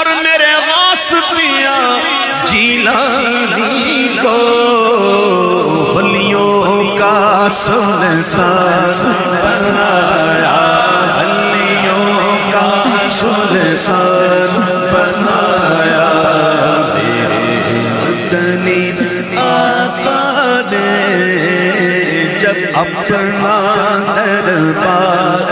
اور میرے واسطیاں جیلانی کو، بلیوں کا سلطان بنایا، بلیوں کا سلطان بنایا۔ میرے مدنی آقا نے جب اپنا دربار